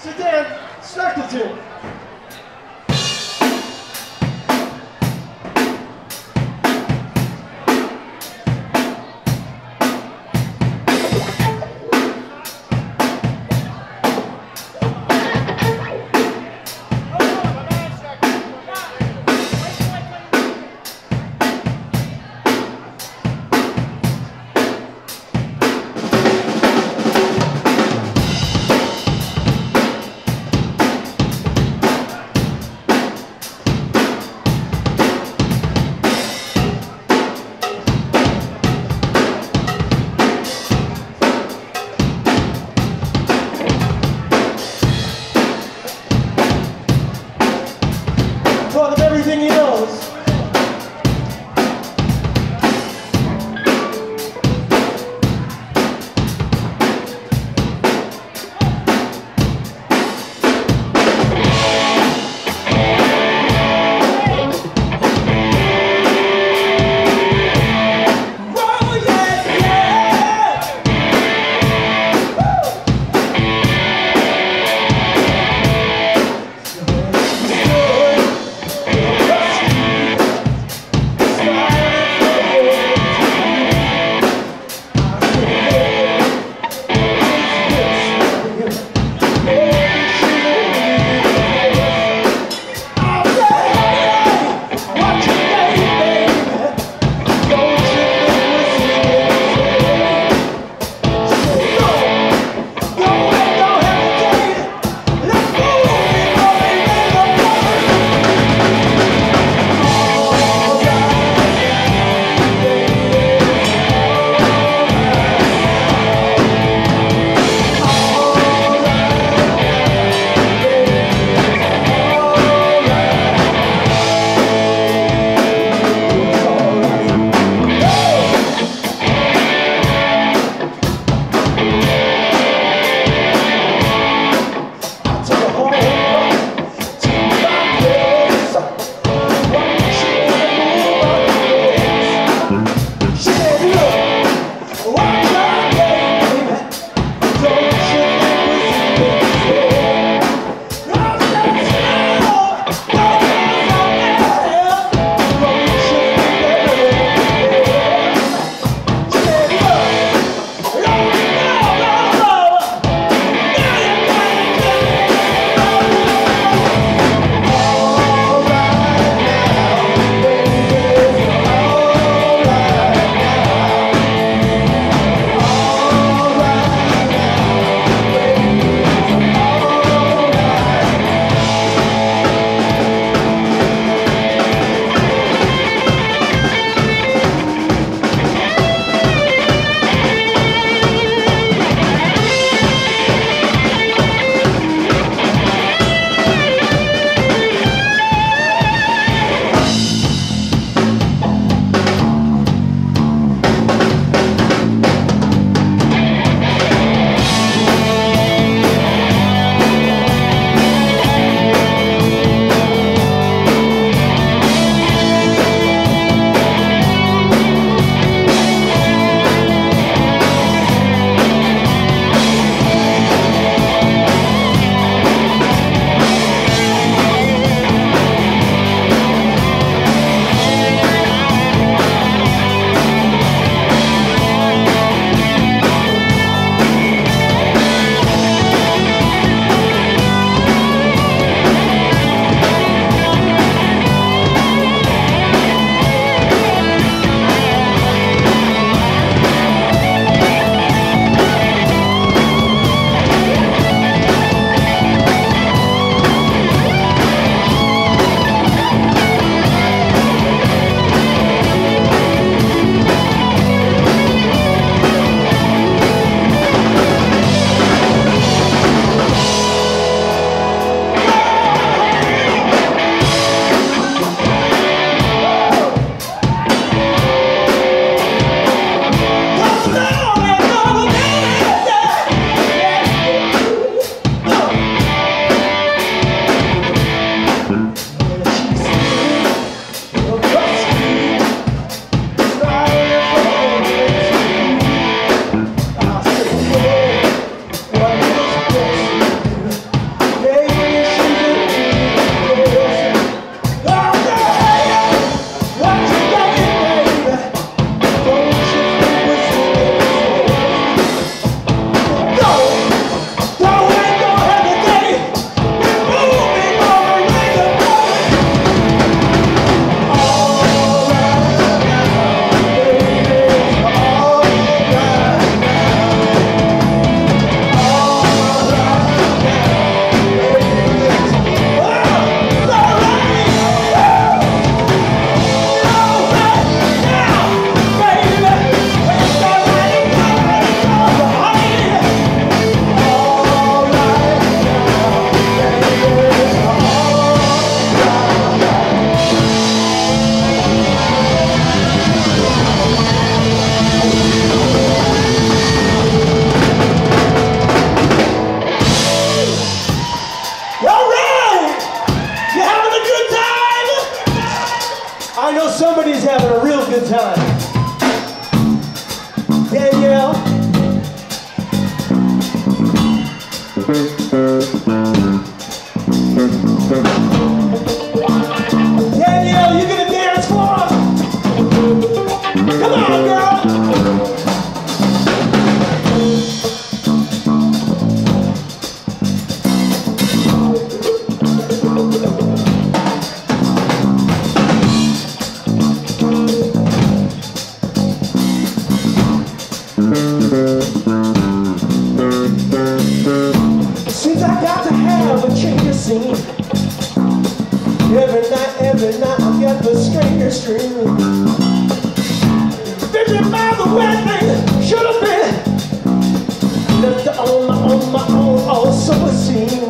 Sedan, start the tune. bad things should have been left on my own, my own, all self-esteem.